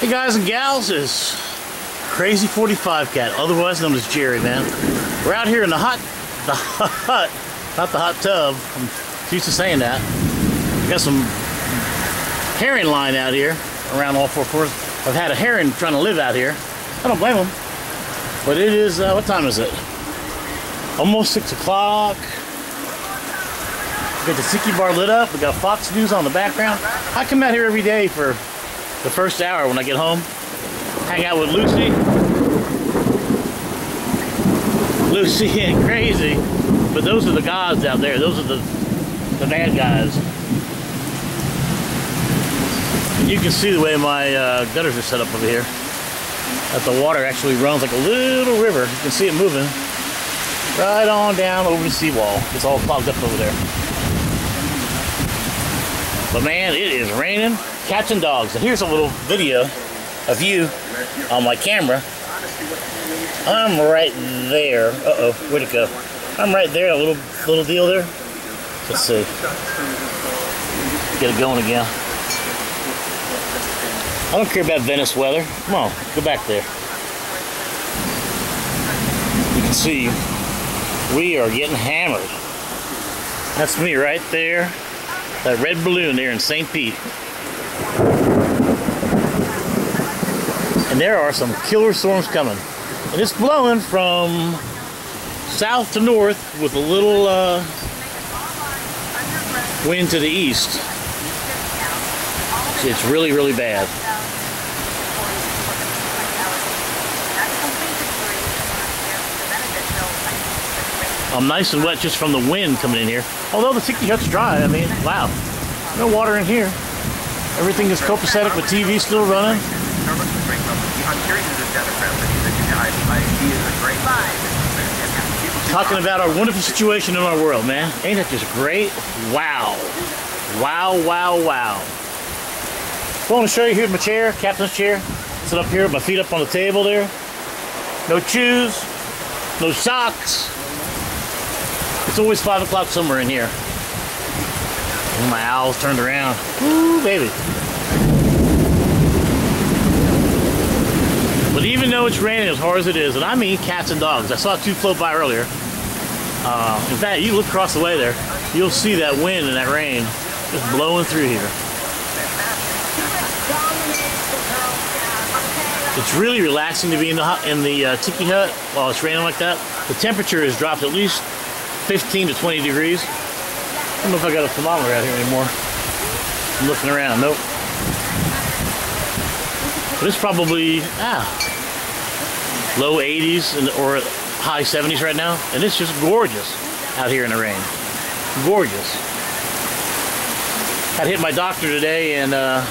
Hey guys and gals, it's Crazy 45 Cat, otherwise known as Jerry, man. We're out here in the hot, the hut, not the hot tub. I'm used to saying that. Got some herring line out here around all four corners. I've had a heron trying to live out here. I don't blame them. But it is, uh, what time is it? Almost six o'clock. We got the Tiki Bar lit up. We got Fox News on the background. I come out here every day for the first hour when I get home. Hang out with Lucy. Lucy and Crazy. But those are the gods out there. Those are the, the bad guys. And you can see the way my uh, gutters are set up over here. That the water actually runs like a little river. You can see it moving right on down over the seawall. It's all clogged up over there. But man, it is raining cats and dogs. And here's a little video of you on my camera. I'm right there. Uh-oh, where'd it go? I'm right there, a little little deal there. Let's see. Get it going again. I don't care about Venice weather. Come on, go back there. You can see we are getting hammered. That's me right there. That red balloon there in St. Pete. And there are some killer storms coming. And it's blowing from south to north with a little uh, wind to the east. It's really, really bad. I'm nice and wet just from the wind coming in here. Although the tiki hut's dry, I mean, wow. No water in here. Everything is copacetic with TV still running. Talking about our wonderful situation in our world, man. Ain't that just great? Wow. Wow, wow, wow. I want to show you here my chair, captain's chair. Sit up here, with my feet up on the table there. No shoes, no socks. It's always 5 o'clock somewhere in here. My owl's turned around. Ooh, baby. But even though it's raining as hard as it is, and I mean cats and dogs. I saw two float by earlier. Uh, in fact, you look across the way there, you'll see that wind and that rain just blowing through here. It's really relaxing to be in the in the uh, tiki hut while it's raining like that. The temperature has dropped at least 15 to 20 degrees. I don't know if I got a thermometer out here anymore. I'm looking around. Nope. But it's probably ah low 80s and, or high 70s right now, and it's just gorgeous out here in the rain. Gorgeous. I hit my doctor today, and uh,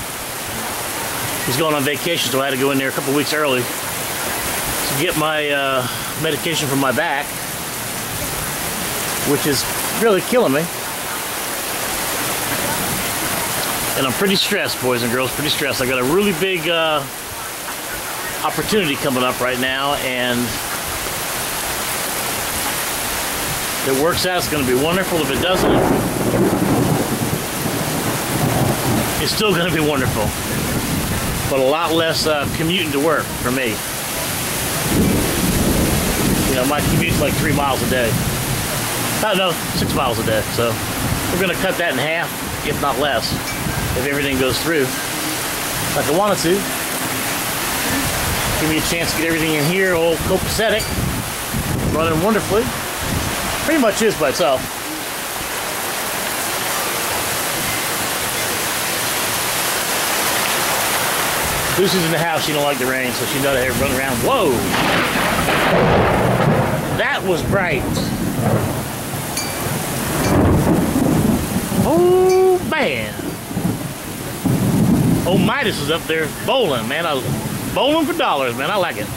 he's going on vacation, so I had to go in there a couple weeks early to get my uh, medication for my back, which is really killing me. And I'm pretty stressed, boys and girls, pretty stressed. I got a really big uh, opportunity coming up right now, and if it works out, it's going to be wonderful. If it doesn't, it's still going to be wonderful. But a lot less uh, commuting to work for me. You know, my commute's like three miles a day. I don't know, six miles a day. So we're going to cut that in half, if not less, if everything goes through like I wanted to. Give me a chance to get everything in here, all copacetic, running wonderfully pretty much is by itself. Lucy's in the house, she don't like the rain, so she know to run around. Whoa! That was bright. Oh man. Oh Midas is up there bowling, man. I bowling for dollars, man. I like it.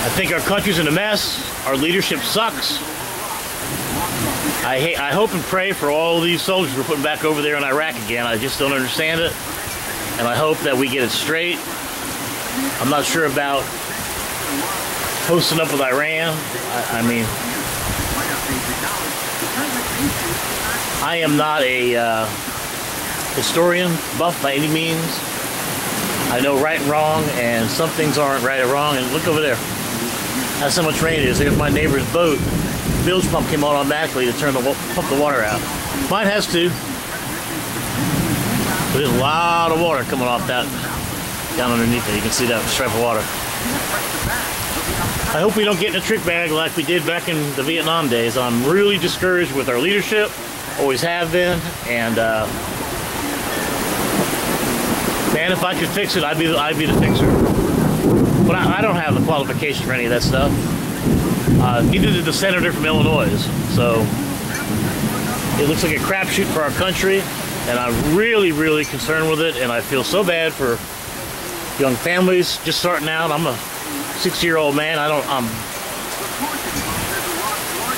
I think our country's in a mess. Our leadership sucks. I hate, I hope and pray for all these soldiers we're putting back over there in Iraq again. I just don't understand it. And I hope that we get it straight. I'm not sure about posting up with Iran. I, I mean, I am not a uh, historian, buff by any means. I know right and wrong, and some things aren't right or wrong. And look over there. That's how much rain it is. There's my neighbor's boat. The bilge pump came on automatically to turn the pump the water out. Mine has to. There's a lot of water coming off that down underneath it. You can see that stripe of water. I hope we don't get in a trick bag like we did back in the Vietnam days. I'm really discouraged with our leadership, always have been, and uh, man, if I could fix it, I'd be the, I'd be the fixer. But I, I don't have the qualifications for any of that stuff. Uh, neither did the senator from Illinois. So it looks like a crapshoot for our country, and I'm really, really concerned with it. And I feel so bad for young families just starting out. I'm a 60-year-old man. I don't. I'm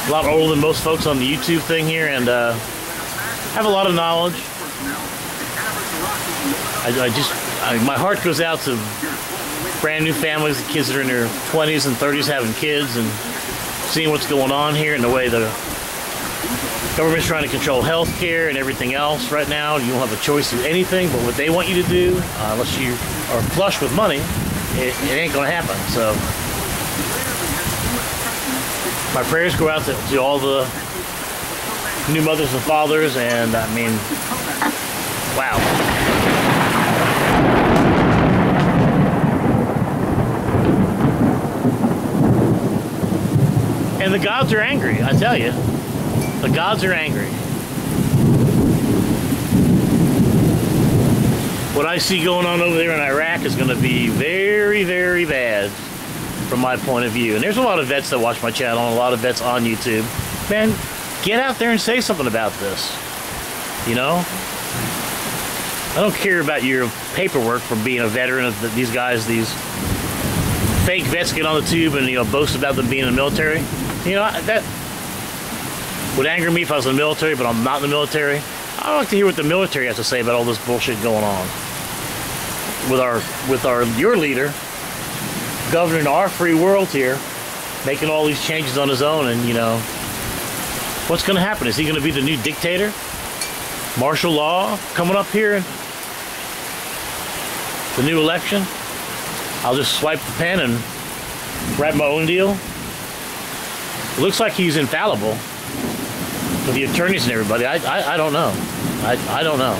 a lot older than most folks on the YouTube thing here, and uh, have a lot of knowledge. I, I just, I, my heart goes out to brand new families, the kids that are in their 20s and 30s having kids, and seeing what's going on here and the way the government's trying to control health care and everything else right now. You don't have a choice of anything but what they want you to do, uh, unless you are flush with money. It, it ain't going to happen. So my prayers go out to, to all the new mothers and fathers, and I mean, wow. And the gods are angry, I tell you. The gods are angry. What I see going on over there in Iraq is going to be very, very bad from my point of view. And there's a lot of vets that watch my channel and a lot of vets on YouTube. Man, get out there and say something about this. You know? I don't care about your paperwork from being a veteran of these guys, these fake vets get on the tube and you know boast about them being in the military. You know, that would anger me if I was in the military, but I'm not in the military. I'd like to hear what the military has to say about all this bullshit going on. With our, with our, your leader, governing our free world here, making all these changes on his own, and you know, what's going to happen? Is he going to be the new dictator? Martial law coming up here the new election? I'll just swipe the pen and write my own deal. It looks like he's infallible the attorneys and everybody. I, I, I don't know. I, I don't know.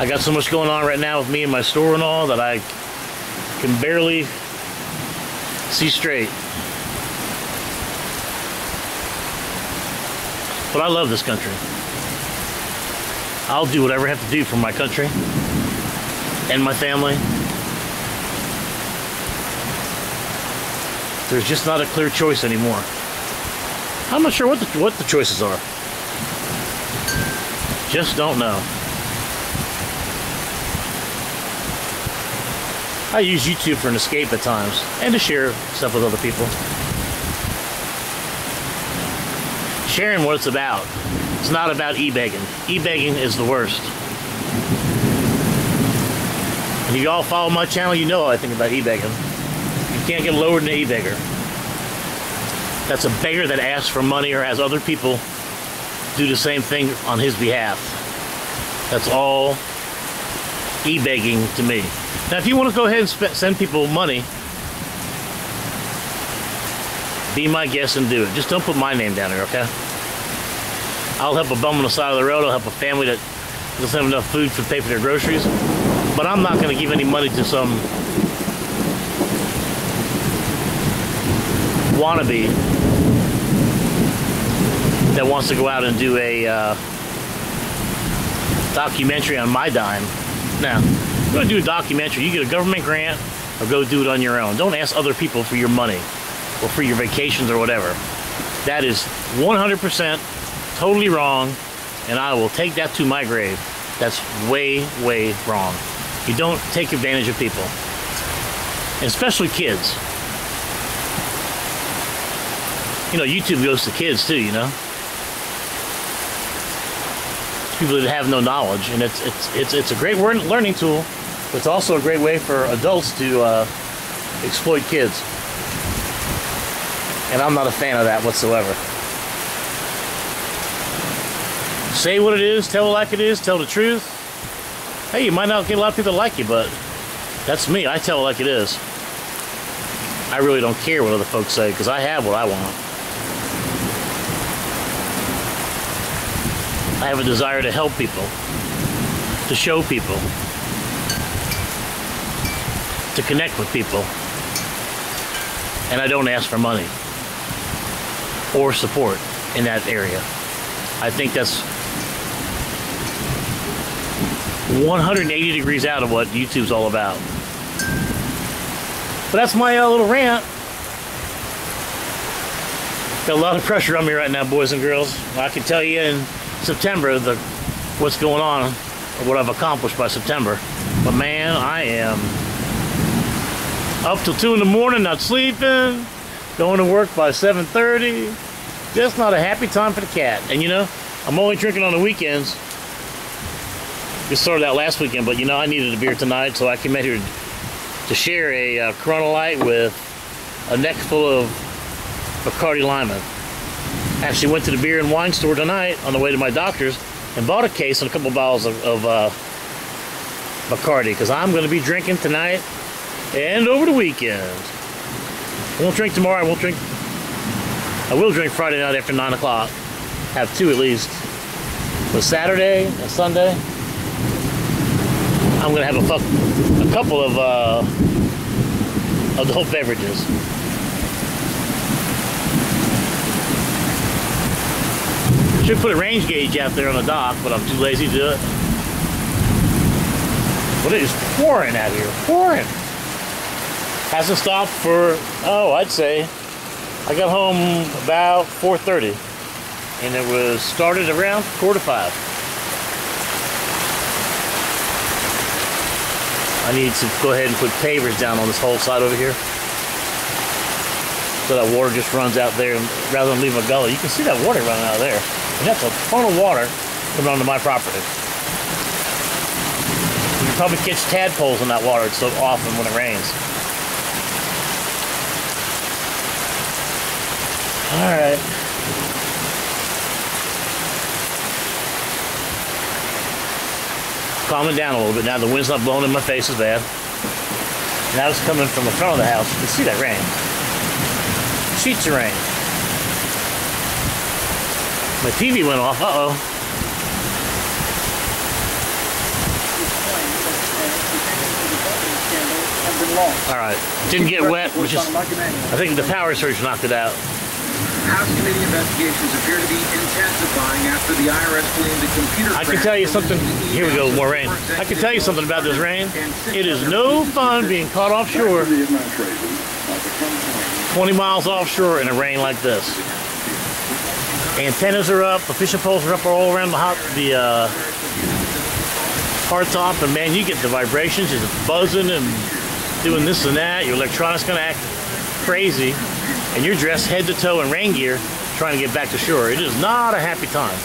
I got so much going on right now with me and my store and all that I can barely see straight. But I love this country. I'll do whatever I have to do for my country and my family. There's just not a clear choice anymore. I'm not sure what the, what the choices are. Just don't know. I use YouTube for an escape at times and to share stuff with other people. Sharing what it's about. It's not about e-begging. E-begging is the worst. If you all follow my channel, you know what I think about e-begging. You can't get lower than an e-beggar. That's a beggar that asks for money or has other people do the same thing on his behalf. That's all e-begging to me. Now, if you want to go ahead and send people money, be my guest and do it. Just don't put my name down there, okay? I'll help a bum on the side of the road. I'll help a family that doesn't have enough food to pay for their groceries. But I'm not going to give any money to some wannabe that wants to go out and do a uh, documentary on my dime. Now, you're going to do a documentary, you get a government grant or go do it on your own. Don't ask other people for your money or for your vacations or whatever. That is 100% totally wrong, and I will take that to my grave. That's way, way wrong. You don't take advantage of people, especially kids. You know, YouTube goes to kids too, you know? People that have no knowledge, and it's, it's, it's, it's a great learning tool, but it's also a great way for adults to uh, exploit kids. And I'm not a fan of that whatsoever. Say what it is, tell it like it is, tell the truth. Hey, you might not get a lot of people that like you, but that's me. I tell it like it is. I really don't care what other folks say because I have what I want. I have a desire to help people, to show people, to connect with people. And I don't ask for money or support in that area. I think that's 180 degrees out of what YouTube's all about. But that's my uh, little rant. Got a lot of pressure on me right now, boys and girls. I can tell you in September the what's going on, what I've accomplished by September. But man, I am up till 2 in the morning, not sleeping, going to work by 7.30. Just not a happy time for the cat. And you know, I'm only drinking on the weekends. We started out last weekend, but you know, I needed a beer tonight, so I came out here to share a uh, Corona Light with a neck full of Bacardi Limón. Actually went to the beer and wine store tonight on the way to my doctor's and bought a case and a couple bottles of, of uh, Bacardi because I'm going to be drinking tonight and over the weekend. I won't drink tomorrow. I won't drink. I will drink Friday night after 9 o'clock. Have two at least. But Saturday and Sunday, I'm going to have a, fuck, a couple of uh, adult beverages. Should put a rain gauge out there on the dock, but I'm too lazy to do it. But it is pouring out here, pouring. Hasn't stopped for, oh, I'd say, I got home about 4.30. And it was started around quarter to five. I need to go ahead and put pavers down on this whole side over here. So that water just runs out there rather than leave a gully. You can see that water running out of there. And that's a ton of water coming onto my property. You can probably catch tadpoles in that water. It's so often when it rains. All right. Calming down a little bit now. The wind's not blowing in my face as bad. Now it's coming from the front of the house. You can see that rain. Sheets of rain. My TV went off. Uh-oh. All right. Didn't get wet, which is, I think the power surge knocked it out. House committee investigations appear to be intensifying after the IRS blamed the computer. I can tell you something. Here we go, more rain. I can tell you something about this rain. It is no fun being caught offshore 20 miles offshore in a rain like this. Antennas are up, the fishing poles are up all around the hot, the uh, hard top, and man, you get the vibrations, it's buzzing and doing this and that. Your electronics gonna act crazy, and you're dressed head to toe in rain gear trying to get back to shore. It is not a happy time.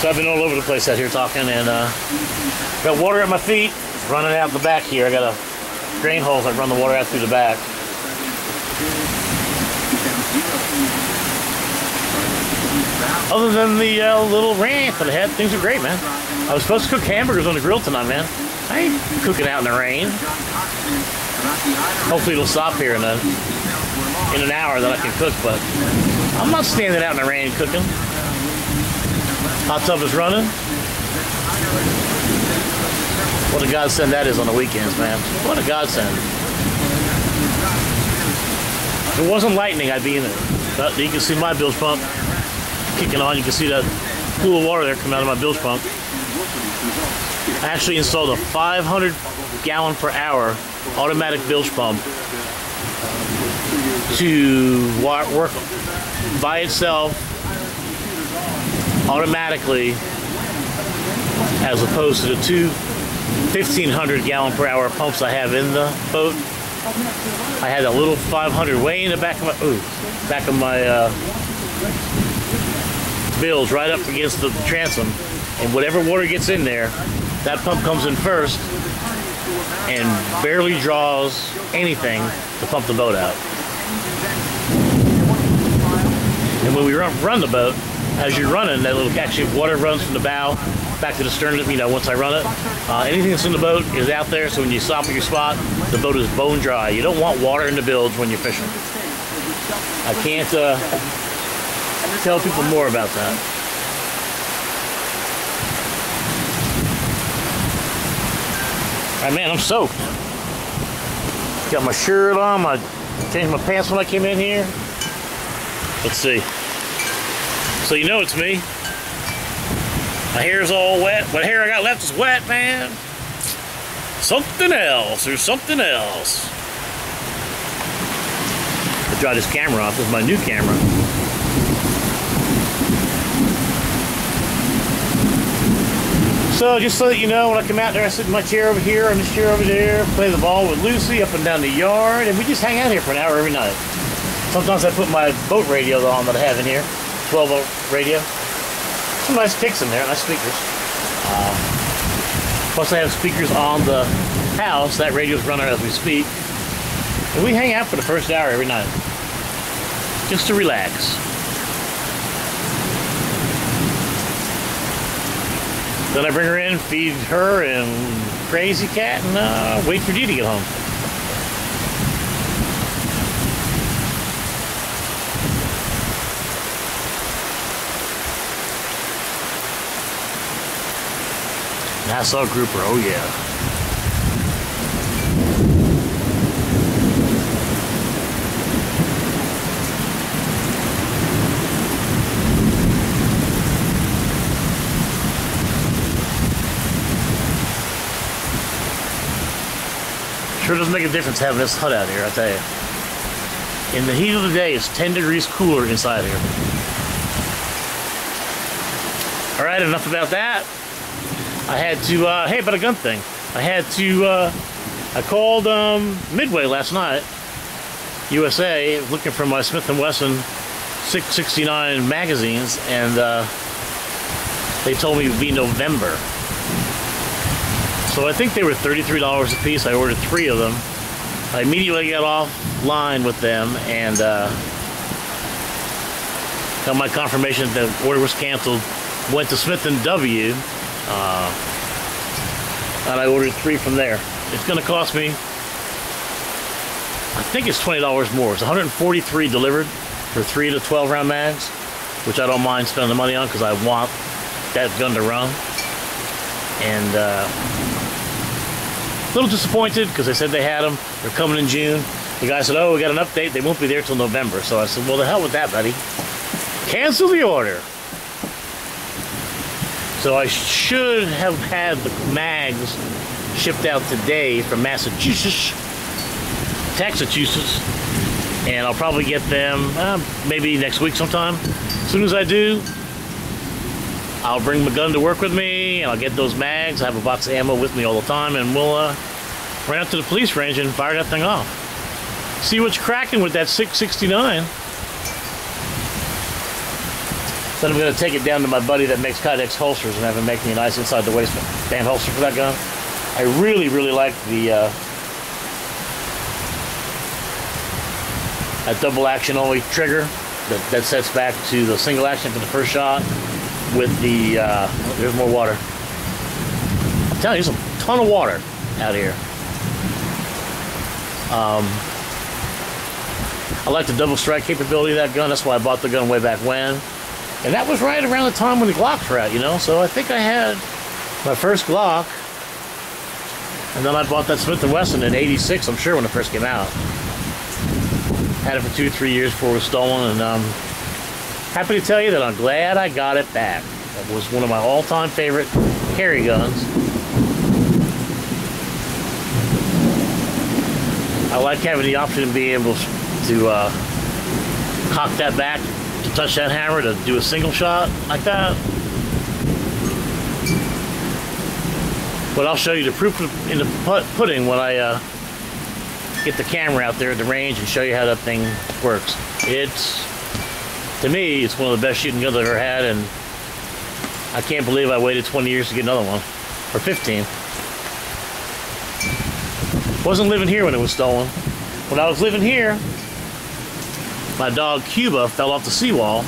So I've been all over the place out here talking, and uh, got water at my feet, running out the back here. I got a drain hole that run the water out through the back. Other than the uh, little rant that I had, things are great, man. I was supposed to cook hamburgers on the grill tonight, man. I ain't cooking out in the rain. Hopefully it'll stop here in, a, in an hour that I can cook, but I'm not standing out in the rain cooking. Hot tub is running. What a godsend that is on the weekends, man. What a godsend. If it wasn't lightning, I'd be in it. But you can see my bilge pump kicking on. You can see that pool of water there coming out of my bilge pump. I actually installed a 500 gallon per hour automatic bilge pump to work by itself automatically as opposed to the two 1500 gallon per hour pumps I have in the boat. I had a little 500 way in the back of my ooh, back of my uh, bilge right up against the transom, and whatever water gets in there, that pump comes in first, and barely draws anything to pump the boat out. And when we run, run the boat, as you're running, that little actually water runs from the bow back to the stern. You know, once I run it, uh, anything that's in the boat is out there. So when you stop at your spot, the boat is bone dry. You don't want water in the bilge when you're fishing. I can't uh, tell people more about that. Right, man, I'm soaked. Got my shirt on. I changed my pants when I came in here. Let's see. So you know it's me. My hair's all wet. What hair I got left is wet, man. Something else. There's something else. I dry this camera off. This is my new camera. So just so that you know, when I come out there, I sit in my chair over here and this chair over there, play the ball with Lucy up and down the yard, and we just hang out here for an hour every night. Sometimes I put my boat radio on that I have in here, 12 volt radio. Some nice kicks in there, nice speakers. Um, plus I have speakers on the house, that radio's running as we speak. And we hang out for the first hour every night. Just to relax. Then I bring her in, feed her and Crazy Cat, and uh, wait for you to get home. Nassau grouper, oh yeah. Sure does make a difference having this hut out here, I tell you. In the heat of the day, it's 10 degrees cooler inside here. All right, enough about that. I had to, uh, hey, about a gun thing. I had to, uh, I called um, Midway last night, USA, looking for my Smith & Wesson 669 magazines, and uh, they told me it would be November. So I think they were $33 a piece. I ordered three of them. I immediately got offline with them and uh, got my confirmation that the order was canceled. Went to Smith & W uh, and I ordered three from there. It's going to cost me, I think it's $20 more. It's 143 delivered for three to 12 round mags, which I don't mind spending the money on because I want that gun to run. And uh, a little disappointed because they said they had them. They're coming in June. The guy said, oh, we got an update. They won't be there till November. So I said, well, the hell with that, buddy. Cancel the order. So I should have had the mags shipped out today from Massachusetts, Massachusetts, and I'll probably get them uh, maybe next week sometime. As soon as I do, I'll bring my gun to work with me, and I'll get those mags. I have a box of ammo with me all the time, and we'll uh, run out to the police range and fire that thing off. See what's cracking with that 669. Then I'm going to take it down to my buddy that makes Kydex holsters and have him make me a nice inside the waistband holster for that gun. I really, really like the uh, that double action only trigger that, that sets back to the single action for the first shot with the, uh, there's more water. I'm telling you, there's a ton of water out here. Um, I like the double strike capability of that gun. That's why I bought the gun way back when. And that was right around the time when the Glocks were out, you know? So I think I had my first Glock. And then I bought that Smith & Wesson in 86, I'm sure, when it first came out. Had it for two, three years before it was stolen. And um, happy to tell you that I'm glad I got it back. That was one of my all-time favorite carry guns. I like having the option of being able to uh, cock that back to touch that hammer to do a single shot like that. But I'll show you the proof in the pudding when I uh, get the camera out there at the range and show you how that thing works. It's, to me, it's one of the best shooting guns I've ever had, and I can't believe I waited 20 years to get another one, or 15. Wasn't living here when it was stolen. When I was living here, my dog Cuba fell off the seawall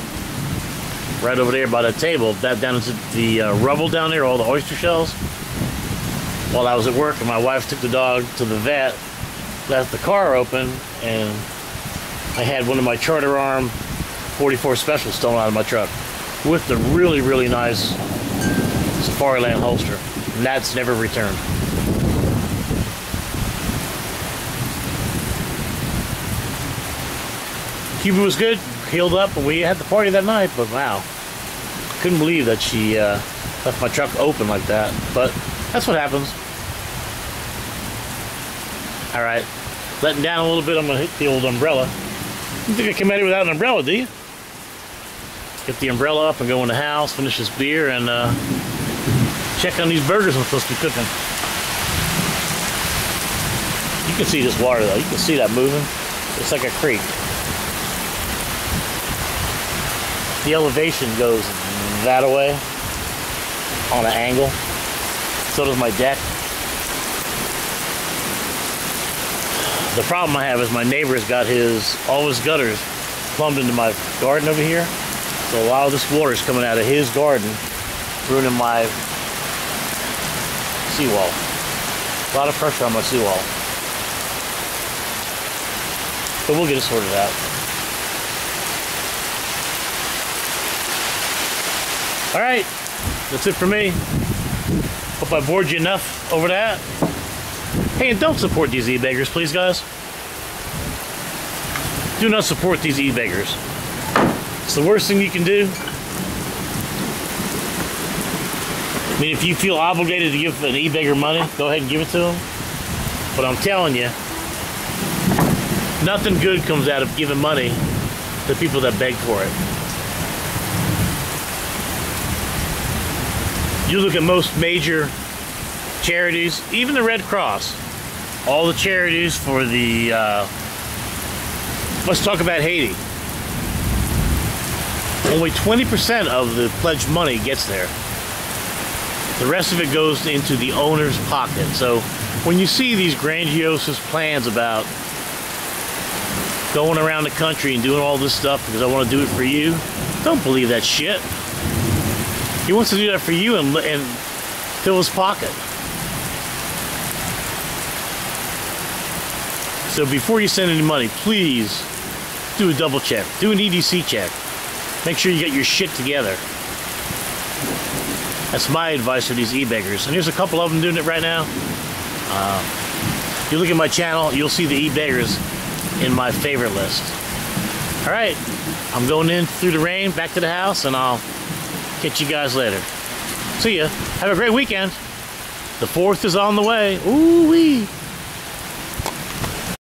right over there by the table, that down into the uh, rubble down there, all the oyster shells. While I was at work, and my wife took the dog to the vet, left the car open, and I had one of my Charter Arm 44 Special stolen out of my truck with the really, really nice Safariland holster. And that's never returned. Cuba was good, healed up, and we had the party that night, but wow. Couldn't believe that she uh, left my truck open like that. But that's what happens. Alright, letting down a little bit, I'm going to hit the old umbrella. You think I came out here without an umbrella, do you? Get the umbrella up and go in the house, finish this beer, and uh, check on these burgers I'm supposed to be cooking. You can see this water though. You can see that moving. It's like a creek. The elevation goes that away on an angle. So does my deck. The problem I have is my neighbor's got his all his gutters plumbed into my garden over here. So of this water is coming out of his garden, ruining my seawall. A lot of pressure on my seawall. But we'll get it sorted out. All right, that's it for me. Hope I bored you enough over that. Hey, and don't support these e-beggars, please, guys. Do not support these e-beggars. It's the worst thing you can do. I mean, if you feel obligated to give an e-beggar money, go ahead and give it to them. But I'm telling you, nothing good comes out of giving money to people that beg for it. You look at most major charities, even the Red Cross, all the charities for the, uh, let's talk about Haiti. Only 20% of the pledged money gets there. The rest of it goes into the owner's pocket. So when you see these grandiose plans about going around the country and doing all this stuff because I want to do it for you, don't believe that shit. He wants to do that for you and, and fill his pocket. So before you send any money, please do a double check. Do an EDC check. Make sure you get your shit together. That's my advice for these e-beggars. And there's a couple of them doing it right now. Uh, you look at my channel, you'll see the e-beggars in my favorite list. All right, I'm going in through the rain, back to the house, and I'll catch you guys later. See ya. Have a great weekend. The 4th is on the way. Ooh-wee.